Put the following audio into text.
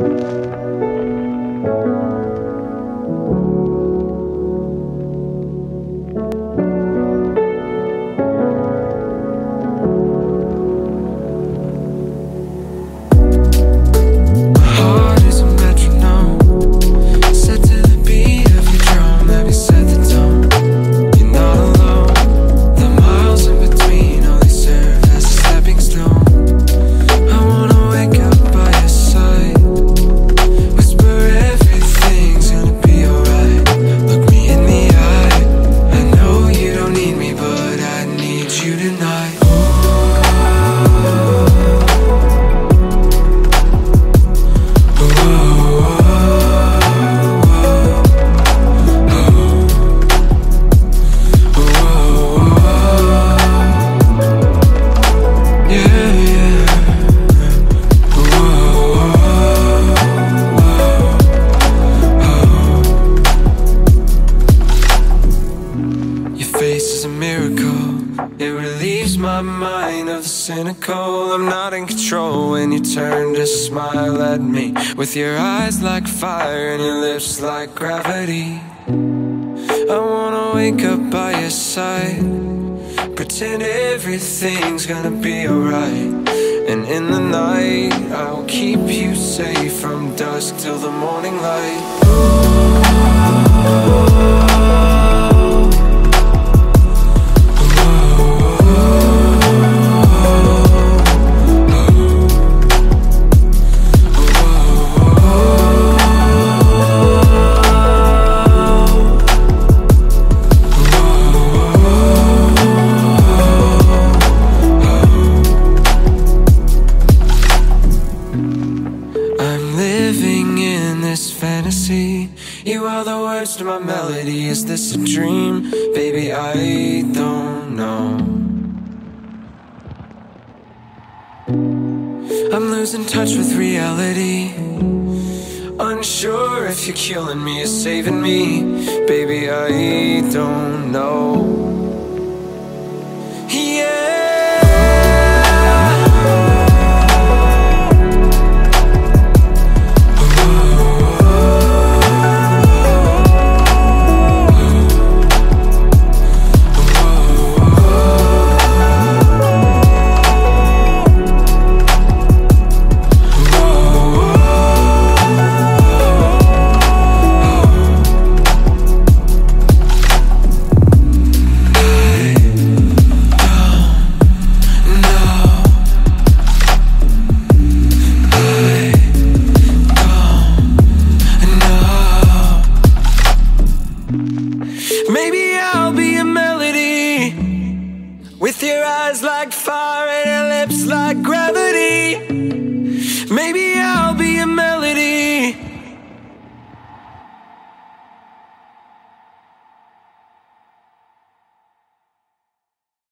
heart It relieves my mind of the cynical. I'm not in control when you turn to smile at me. With your eyes like fire and your lips like gravity. I wanna wake up by your side. Pretend everything's gonna be alright. And in the night, I'll keep you safe from dusk till the morning light. I'm this fantasy. You are the words to my melody. Is this a dream? Baby, I don't know. I'm losing touch with reality. Unsure if you're killing me or saving me. Baby, I don't know. Maybe I'll be a melody with your eyes like fire and your lips like gravity.